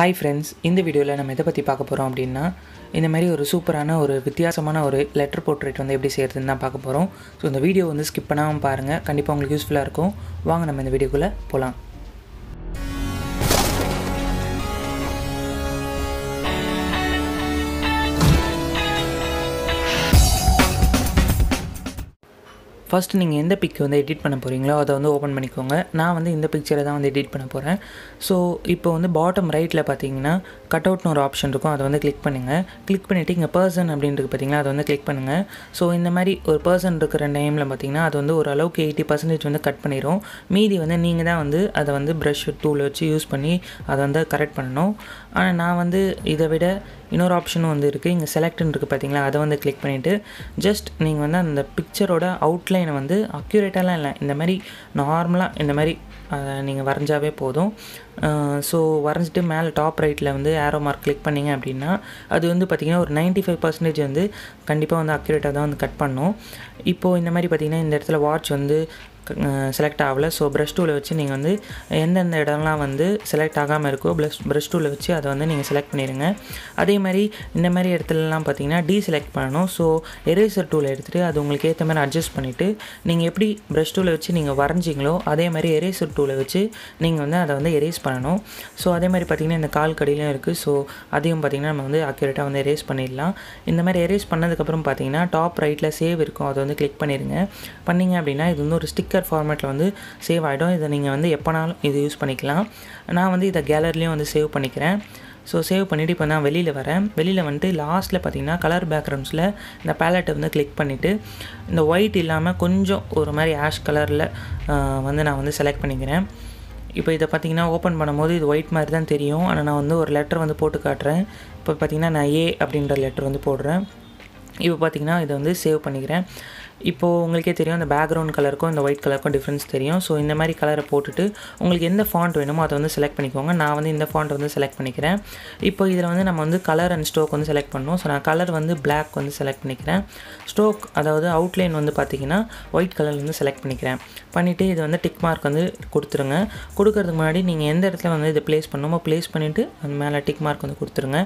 Hi friends இந்த வீடியோவில் நம்ம எதை பற்றி பார்க்க போகிறோம் அப்படின்னா இந்த மாதிரி ஒரு சூப்பரான ஒரு வித்தியாசமான ஒரு லெட்டர் போர்ட்ரேட் வந்து எப்படி செய்கிறதுன்னு தான் பார்க்க போகிறோம் ஸோ இந்த வீடியோ வந்து ஸ்கிப் பண்ணாமல் பாருங்கள் கண்டிப்பாக உங்களுக்கு யூஸ்ஃபுல்லாக இருக்கும். வாங்க நம்ம இந்த வீடியோக்குள்ளே போகலாம் ஃபஸ்ட்டு நீங்கள் எந்த பிக் வந்து எடிட் பண்ண போகிறீங்களோ அதை வந்து ஓப்பன் பண்ணிக்கோங்க. நான் வந்து இந்த பிக்சரை தான் வந்து எடிட் பண்ண போகிறேன் ஸோ இப்போ வந்து பாட்டம் ரைட்டில் பார்த்தீங்கன்னா கட் அவுட்னு ஒரு ஆப்ஷன் இருக்கும். அதை வந்து கிளிக் பண்ணுங்கள் கிளிக் பண்ணிவிட்டு இங்கே பர்சன் அப்படின்றது பார்த்தீங்கன்னா அதை வந்து கிளிக் பண்ணுங்கள் ஸோ இந்த மாதிரி ஒரு பர்சன் இருக்கிற டைமில் பார்த்தீங்கன்னா அது வந்து ஒரு அளவுக்கு எயிட்டி பர்சன்டேஜ் வந்து கட் பண்ணிடும் மீதி வந்து நீங்கள் தான் வந்து அதை வந்து ப்ரஷ் டூல் வச்சு யூஸ் பண்ணி அதை வந்து கரெக்ட் பண்ணணும். ஆனால் நான் வந்து இதை விட இன்னொரு ஆப்ஷனும் வந்து இருக்குது இங்கே செலக்ட்னு இருக்குது பார்த்தீங்களா அதை வந்து கிளிக் பண்ணிவிட்டு ஜஸ்ட் நீங்கள் வந்து அந்த பிக்சரோட அவுட்லைனை வந்து அக்யூரேட்டாலாம் இல்லை. இந்த மாதிரி நார்மலாக இந்த மாதிரி நீங்கள் வரைஞ்சாவே போதும். ஸோ வரைஞ்சிட்டு மேலே டாப் ரைட்டில் வந்து ஏரோ மார்க் கிளிக் பண்ணிங்க அப்படின்னா அது வந்து பார்த்திங்கன்னா ஒரு நைன்ட்டி ஃபைவ் பர்சன்டேஜ் வந்து கண்டிப்பாக வந்து அக்யூரேட்டாக தான் வந்து கட் பண்ணும். இப்போது இந்த மாதிரி பார்த்திங்கன்னா இந்த இடத்துல வாட்ச் வந்து செலக்ட் ஆகலை. ஸோ ப்ரஷ் டூவில் வச்சு நீங்கள் வந்து எந்தெந்த இடம்லாம் வந்து செலக்ட் ஆகாமல் இருக்கோ ப்ளஸ் ப்ரஷ் டூவில் வச்சு அதை வந்து நீங்கள் செலக்ட் பண்ணிடுங்க. அதே மாதிரி இந்த மாதிரி இடத்துலலாம் பார்த்தீங்கன்னா டீ செலக்ட் பண்ணணும். ஸோ எரேசர் டூவில் எடுத்துகிட்டு அது உங்களுக்கு ஏற்ற மாதிரி அட்ஜஸ்ட் பண்ணிவிட்டு நீங்கள் எப்படி ப்ரஷ் டூவில் வச்சு நீங்கள் வரைஞ்சிங்களோ அதே மாதிரி எரேசர் டூவில் வச்சு நீங்கள் வந்து அதை வந்து எரேஸ் பண்ணணும். ஸோ அதே மாதிரி பார்த்திங்கன்னா இந்த கால் கடியிலும் இருக்குது ஸோ அதையும் பார்த்திங்கன்னா நம்ம வந்து அக்யூரேட்டாக வந்து எரேஸ் பண்ணிடலாம். இந்த மாதிரி எரேஸ் பண்ணதுக்கப்புறம் பார்த்தீங்கன்னா டாப் ரைட்டில் சேவ் இருக்கும். அதை வந்து கிளிக் பண்ணிடுங்க. பண்ணிங்க அப்படின்னா இது வந்து ஒரு ஸ்பீக்கர் ஃபார்மேட்டில் வந்து சேவ் ஆகிடும் இதை நீங்கள் வந்து எப்போனாலும் இது யூஸ் பண்ணிக்கலாம். நான் வந்து இதை கேலரிலையும் வந்து சேவ் பண்ணிக்கிறேன். ஸோ சேவ் பண்ணிவிட்டு இப்போ நான் வெளியில் வரேன். வெளியில் வந்துட்டு லாஸ்ட்டில் பார்த்தீங்கன்னா கலர் பேக்ரவுண்ட்ஸில் இந்த பேலட்டை வந்து கிளிக் பண்ணிவிட்டு இந்த ஒயிட் இல்லாமல் கொஞ்சம் ஒரு மாதிரி ஆஷ் கலரில் வந்து நான் வந்து செலக்ட் பண்ணிக்கிறேன். இப்போ இதை பார்த்தீங்கன்னா ஓப்பன் பண்ணும்போது இது ஒயிட் மாதிரி தான் தெரியும். ஆனால் நான் வந்து ஒரு லெட்டர் வந்து போட்டு காட்டுறேன். இப்போ பார்த்தீங்கன்னா நான் ஏ அப்படின்ற லெட்டர் வந்து போடுறேன். இப்போ பார்த்தீங்கன்னா இதை வந்து சேவ் பண்ணிக்கிறேன். இப்போது உங்களுக்கே தெரியும் அந்த பேக்ரவுண்ட் கலருக்கும் இந்த ஒயிட் கலருக்கும் டிஃப்ரென்ஸ் தெரியும். ஸோ இந்த மாதிரி கலரை போட்டுட்டு உங்களுக்கு எந்த ஃபாண்ட் வேணுமோ அதை வந்து செலக்ட் பண்ணிக்கோங்க. நான் வந்து இந்த ஃபாண்ட் வந்து செலக்ட் பண்ணிக்கிறேன். இப்போ இதில் வந்து நம்ம வந்து கலர் அண்ட் ஸ்டோக் வந்து செலக்ட் பண்ணணும். ஸோ நான் கலர் வந்து பிளாக் வந்து செலக்ட் பண்ணிக்கிறேன். ஸ்டோக் அதாவது அவுட்லைன் வந்து பார்த்திங்கன்னா ஒயிட் கலர் வந்து செலக்ட் பண்ணிக்கிறேன். பண்ணிவிட்டு இது வந்து டிக் மார்க் வந்து கொடுத்துருங்க. கொடுக்கறதுக்கு முன்னாடி நீங்கள் எந்த இடத்துல வந்து இதை ப்ளேஸ் பண்ணணுமோ ப்ளேஸ் பண்ணிவிட்டு அந்த மேலே டிக் மார்க் வந்து கொடுத்துருங்க.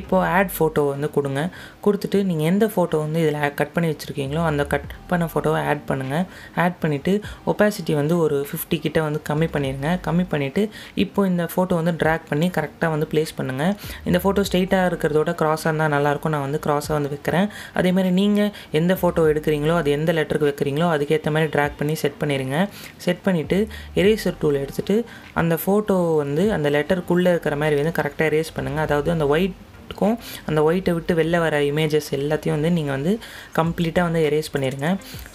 இப்போது ஆட் ஃபோட்டோ வந்து கொடுங்க. கொடுத்துட்டு நீங்கள் எந்த ஃபோட்டோ வந்து இதில் கட் பண்ணி வச்சுருக்கீங்களோ அந்த கட் பண்ண ஃபோட்டோவை ஆட் பண்ணுங்கள் ஆட் பண்ணிவிட்டு ஒப்பாசிட்டி வந்து ஒரு ஃபிஃப்டி கிட்டே வந்து கம்மி பண்ணிடுங்க கம்மி பண்ணிவிட்டு இப்போது இந்த ஃபோட்டோ வந்து ட்ராக் பண்ணி கரெக்டாக வந்து ப்ளேஸ் பண்ணுங்கள் இந்த ஃபோட்டோ ஸ்ட்ரெயிட்டாக இருக்கிறதோட க்ராஸாக இருந்தால் நல்லாயிருக்கும் நான் வந்து க்ராஸாக வந்து வைக்கிறேன். அதேமாதிரி நீங்கள் எந்த ஃபோட்டோ எடுக்கிறீங்களோ அது எந்த லெட்டருக்கு வைக்கிறீங்களோ அதுக்கேற்ற மாதிரி ட்ராக் பண்ணி செட் பண்ணிடுங்க செட் பண்ணிவிட்டு எரேசர் டூல் எடுத்துகிட்டு அந்த ஃபோட்டோ வந்து அந்த லெட்டருக்குள்ளே இருக்கிற மாதிரி வந்து கரெக்டாக எரேஸ் பண்ணுங்கள் அதாவது அந்த ஒயிட் இருக்கும் அந்த ஒயிட்டை விட்டு வெளில வர இமேஜஸ் எல்லாத்தையும் வந்து நீங்கள் வந்து கம்ப்ளீட்டாக வந்து எரேஸ் பண்ணிடுங்க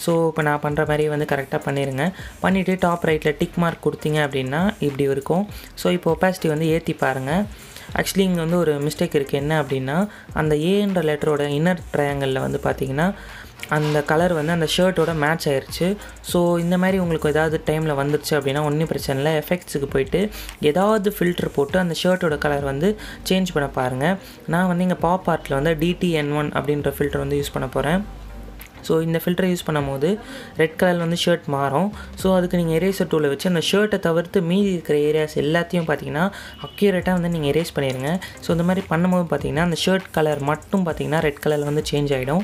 ஸோ இப்போ நான் பண்ணுற மாதிரி வந்து கரெக்டாக பண்ணிடுங்க பண்ணிவிட்டு டாப் ரைட்டில் டிக் மார்க் கொடுத்தீங்க அப்படின்னா இப்படி இருக்கும். ஸோ இப்போ ஒப்பாசிட்டி வந்து ஏற்றி பாருங்கள் ஆக்சுவலி இங்கே வந்து ஒரு மிஸ்டேக் இருக்குது என்ன அப்படின்னா அந்த ஏன்ற லெட்டரோட இன்னர் ட்ரையாங்கலில் வந்து பார்த்திங்கன்னா அந்த கலர் வந்து அந்த ஷர்ட்டோட மேட்ச் ஆயிடுச்சு ஸோ இந்த மாதிரி உங்களுக்கு ஏதாவது டைமில் வந்துருச்சு அப்படின்னா ஒன்றும் பிரச்சனை இல்லை. எஃபெக்ட்ஸுக்கு போயிட்டு ஏதாவது ஃபில்டர் போட்டு அந்த ஷர்ட்டோட கலர் வந்து சேஞ்ச் பண்ண பாருங்கள் நான் வந்து இங்கே பாப் ஆர்ட்டில் வந்து டிடிஎன் ஒன் அப்படின்ற ஃபில்டர் வந்து யூஸ் பண்ண போகிறேன் ஸோ இந்த ஃபில்டரை யூஸ் பண்ணும்போது ரெட் கலரில் வந்து ஷர்ட் மாறும். ஸோ அதுக்கு நீங்கள் எரேசர் டூலை வச்சு அந்த ஷர்ட்டை தவிர்த்து மீதி இருக்கிற ஏரியாஸ் எல்லாத்தையும் பார்த்தீங்கன்னா அக்யூரேட்டாக வந்து நீங்கள் எரேஸ் பண்ணிடுங்க ஸோ இந்த மாதிரி பண்ணும்போது பார்த்தீங்கன்னா அந்த ஷர்ட் கலர் மட்டும் பார்த்தீங்கன்னா ரெட் கலரில் வந்து சேஞ்ச் ஆகிடும்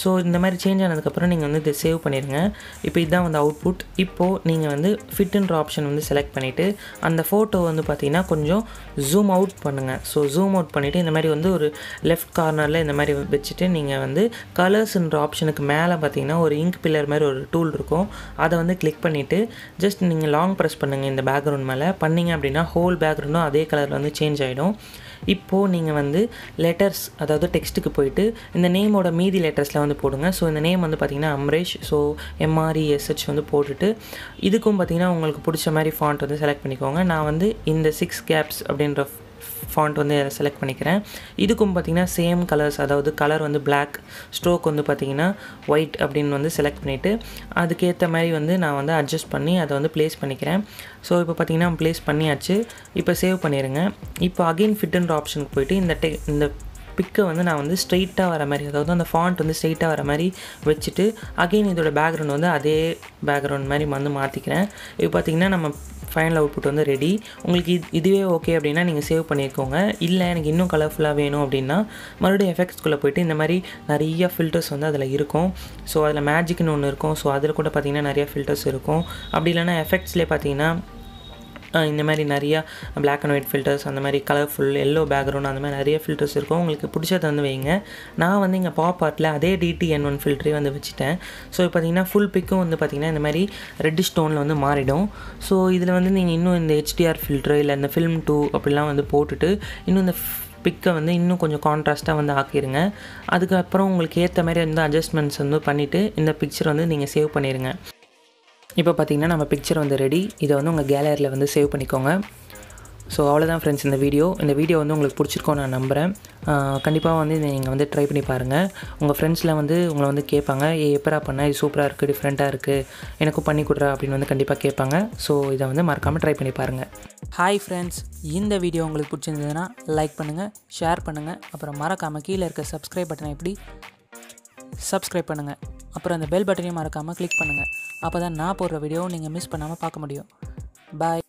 ஸோ இந்த மாதிரி சேஞ்ச் ஆனதுக்கப்புறம் நீங்கள் வந்து இதை சேவ் பண்ணிடுங்க இப்போ இதுதான் வந்து அவுட்புட் இப்போது நீங்கள் வந்து ஃபிட்டுன்ற ஆப்ஷன் வந்து செலக்ட் பண்ணிவிட்டு அந்த ஃபோட்டோ வந்து பார்த்தீங்கன்னா கொஞ்சம் ஜூம் அவுட் பண்ணுங்கள் ஸோ ஜூம் அவுட் பண்ணிவிட்டு இந்த மாதிரி வந்து ஒரு லெஃப்ட் கார்னரில் இந்த மாதிரி வச்சுட்டு நீங்கள் வந்து கலர்ஸ்ன்ற ஆப்ஷனுக்கு மேலே பார்த்தீங்கன்னா ஒரு இங்க் பில்லர் மாதிரி ஒரு டூல் இருக்கும். அதை வந்து கிளிக் பண்ணிவிட்டு ஜஸ்ட் நீங்கள் லாங் ப்ரெஸ் பண்ணுங்கள் இந்த பேக்ரவுண்ட் மேலே. பண்ணிங்க அப்படின்னா ஹோல் பேக்ரவுண்டும் அதே கலரில் வந்து சேஞ்ச் ஆகிடும் இப்போது நீங்கள் வந்து லெட்டர்ஸ் அதாவது டெக்ஸ்ட்டுக்கு போயிட்டு இந்த நேமோட மீதி லெட்டர்ஸில் வந்து போடுங்க. ஸோ இந்த நேம் வந்து பார்த்திங்கன்னா அம்ரேஷ். ஸோ எம்ஆர்இஎஸ்ஹெச் வந்து போட்டுட்டு இதுக்கும் பார்த்திங்கன்னா உங்களுக்கு பிடிச்ச மாதிரி ஃபாண்ட் வந்து செலக்ட் பண்ணிக்கோங்க. நான் வந்து இந்த சிக்ஸ் கேப்ஸ் அப்படின்ற ஃபாண்ட் வந்து செலக்ட் பண்ணிக்கிறேன். இதுக்கும் பார்த்திங்கன்னா சேம் கலர்ஸ் அதாவது கலர் வந்து பிளாக் ஸ்ட்ரோக் வந்து பார்த்திங்கன்னா ஒயிட் அப்படின்னு வந்து செலக்ட் பண்ணிவிட்டு அதுக்கேற்ற மாதிரி வந்து நான் வந்து அட்ஜஸ்ட் பண்ணி அதை வந்து ப்ளேஸ் பண்ணிக்கிறேன். ஸோ இப்போ பார்த்திங்கன்னா ப்ளேஸ் பண்ணியாச்சு. இப்போ சேவ் பண்ணிடுங்க இப்போ அகெயின் ஃபிட்டுன்ற ஆப்ஷனுக்கு போயிட்டு இந்த டெ இந்த பிக்கை வந்து நான் வந்து ஸ்ட்ரெயிட்டாக வர மாதிரி அதாவது அந்த ஃபாண்ட் வந்து ஸ்ட்ரெயிட்டாக வர மாதிரி வச்சுட்டு அகெயின் இதோட பேக்ரவுண்ட் வந்து அதே பேக்ரவுண்ட் மாதிரி வந்து மாற்றிக்கிறேன் இப்போ பார்த்திங்கன்னா நம்ம ஃபைனல் அவுட்புட் வந்து ரெடி உங்களுக்கு இது இதுவே ஓகே அப்படின்னா நீங்கள் சேவ் பண்ணிக்கோங்க. இல்லை எனக்கு இன்னும் கலர்ஃபுல்லாக வேணும் அப்படின்னா மறுபடியும் எஃபெக்ட்ஸ்குள்ளே போயிட்டு இந்த மாதிரி நிறைய ஃபில்டர்ஸ் வந்து அதில் இருக்கும். ஸோ அதில் மேஜிக்னு ஒன்று இருக்கும். ஸோ அதில் கூட பார்த்திங்கன்னா நிறைய ஃபில்டர்ஸ் இருக்கும். அப்படி இல்லைன்னா எஃபெக்ட்ஸ்லேயே பார்த்தீங்கன்னா இந்த மாதிரி நிறையா பிளாக் அண்ட் ஒயிட் ஃபில்டர்ஸ் அந்த மாதிரி கலர்ஃபுல் எல்லோ பேக்ரவுண்ட் அந்த மாதிரி நிறைய ஃபில்டர்ஸ் இருக்கும். உங்களுக்கு பிடிச்சது வந்து வைங்க. நான் வந்து இங்கே பாப் ஆர்ட்டில் அதே டிடிஎன் ஒன் ஃபில்டரே வந்து வச்சுட்டேன். ஸோ இப்போ பார்த்தீங்கன்னா ஃபுல் பிக்கும் வந்து பார்த்திங்கன்னா இந்த மாதிரி ரெட் ஸ்டோனில் வந்து மாறிடும். ஸோ இதில் வந்து நீங்கள் இன்னும் இந்த ஹெச்டிஆர் ஃபில்ட்ரு இல்லை இந்த ஃபில்ம் டூ அப்படிலாம் வந்து போட்டுட்டு இன்னும் இந்த பிக்கை வந்து இன்னும் கொஞ்சம் கான்ட்ராஸ்ட்டாக வந்து ஆக்கிடுங்க அதுக்கப்புறம் உங்களுக்கு ஏற்ற மாதிரி வந்து அட்ஜஸ்ட்மெண்ட்ஸ் வந்து பண்ணிவிட்டு இந்த பிக்சர் வந்து நீங்கள் சேவ் பண்ணிடுங்க இப்போ பார்த்தீங்கன்னா நம்ம பிக்சர் வந்து ரெடி இதை வந்து உங்கள் கேலரியில் வந்து சேவ் பண்ணிக்கோங்க. ஸோ அவ்வளோதான் ஃப்ரெண்ட்ஸ் இந்த வீடியோ இந்த வீடியோ வந்து உங்களுக்கு பிடிச்சிருக்கோம் நான் நம்புகிறேன் கண்டிப்பாக வந்து இதை நீங்கள் வந்து ட்ரை பண்ணி பாருங்கள் உங்கள் ஃப்ரெண்ட்ஸில் வந்து உங்களை வந்து கேட்பாங்க ஏ எப்பரா பண்ண? இது சூப்பராக இருக்குது டிஃப்ரெண்ட்டாக இருக்குது எனக்கும் பண்ணி கொடுறா அப்படின்னு வந்து கண்டிப்பாக கேட்பாங்க. ஸோ இதை வந்து மறக்காமல் ட்ரை பண்ணி பாருங்கள் ஹாய் ஃப்ரெண்ட்ஸ் இந்த வீடியோ உங்களுக்கு பிடிச்சிருந்ததுன்னா லைக் பண்ணுங்கள் ஷேர் பண்ணுங்கள் அப்புறம் மறக்காமல் கீழே இருக்க சப்ஸ்கிரைப் பட்டனை எப்படி சப்ஸ்கிரைப் பண்ணுங்கள் அப்புறம் அந்த பெல் பட்டனையும் மறக்காமல் கிளிக் பண்ணுங்கள் அப்போ தான் நான் போடுற வீடியோ நீங்கள் மிஸ் பண்ணாமல் பார்க்க முடியும். பாய்